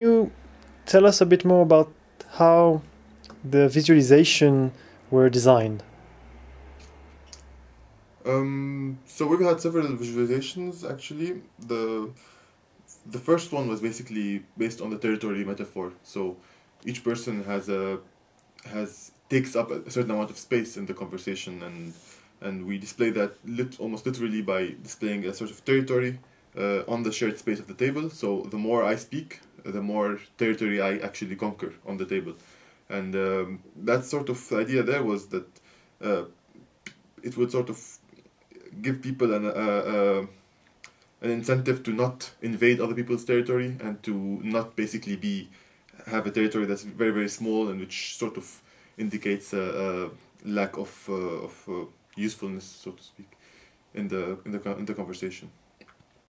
you tell us a bit more about how the visualization were designed? Um, so we've had several visualizations actually. The the first one was basically based on the territory metaphor. So each person has a has takes up a certain amount of space in the conversation and and we display that lit almost literally by displaying a sort of territory uh, on the shared space of the table. So the more I speak, the more territory I actually conquer on the table, and um, that sort of idea there was that uh, it would sort of give people an uh, uh, an incentive to not invade other people's territory and to not basically be have a territory that's very very small and which sort of indicates a, a lack of uh, of uh, usefulness, so to speak, in the in the in the conversation.